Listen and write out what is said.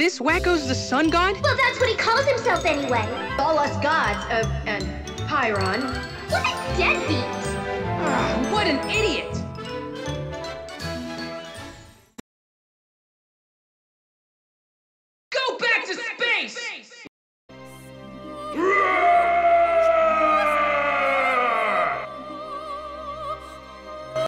This wacko's the sun god? Well, that's what he calls himself anyway. All us gods, uh, and Pyrrhon. What a deadbeat! Ugh, what an idiot!